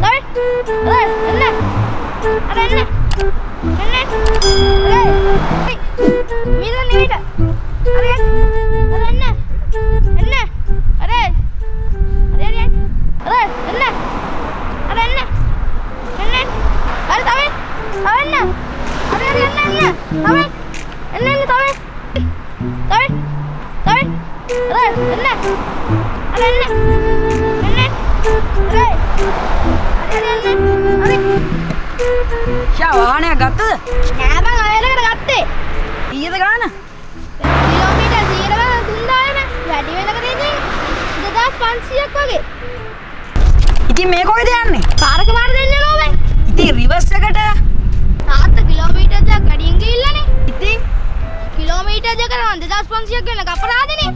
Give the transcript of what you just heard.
അതെ എന്നെ. അതെ എന്നെ. എന്നെ. അതെ. മീത വീട് അതെ അതെ എന്നെ. എന്നെ. അതെ അതെ അതെ. അതെ എന്നെ. അതെ എന്നെ. എന്നെ. അതെ തവേ എന്നെ. അതെ അതെ എന്നെ എന്നെ. തവേ എന്നെ എന്നെ തവേ തവേ തവേ അതെ എന്നെ. അതെ എന്നെ. ෂා වාහනයක් ගත්තද? නෑ බං අයලකට ගත්තේ. ඊයද ගාන? කිලෝමීටර් 100 තුන්දායන. වැඩි වෙනකද ඉතින් 2500ක් වගේ. ඉතින් මේ කොයිද යන්නේ? පාරක මාර දෙන්න නෝබේ ඉතින් රිවර්ස් එකට? තාත්ත කිලෝමීටර් දෙකක් ගඩියෙන් ගිහිල්ලානේ. ඉතින්? කිලෝමීටර් දෙක නම් 2500ක් වෙන අපරාධනේ